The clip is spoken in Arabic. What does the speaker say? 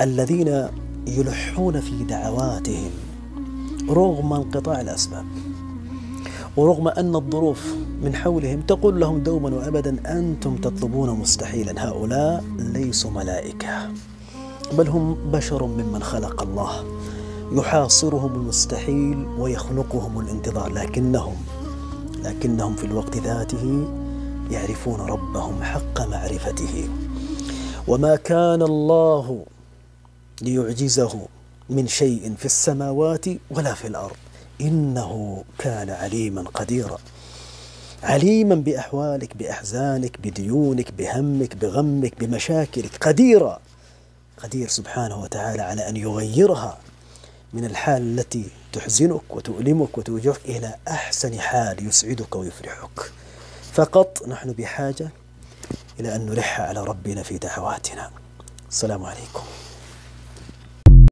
الذين يلحون في دعواتهم رغم انقطاع الأسباب ورغم أن الظروف من حولهم تقول لهم دوما وأبدا أنتم تطلبون مستحيلا. هؤلاء ليسوا ملائكة بل هم بشر ممن خلق الله. يحاصرهم المستحيل ويخنقهم الانتظار. لكنهم لكنهم في الوقت ذاته يعرفون ربهم حق معرفته. وما كان الله ليعجزه من شيء في السماوات ولا في الأرض. إنه كان عليما قديرا. عليما بأحوالك بأحزانك بديونك بهمك بغمك بمشاكلك. قديرا. قدير سبحانه وتعالى على أن يغيرها من الحال التي تحزنك وتؤلمك وتوجعك إلى أحسن حال يسعدك ويفرحك. فقط نحن بحاجة إلى أن نلح على ربنا في دعواتنا. السلام عليكم.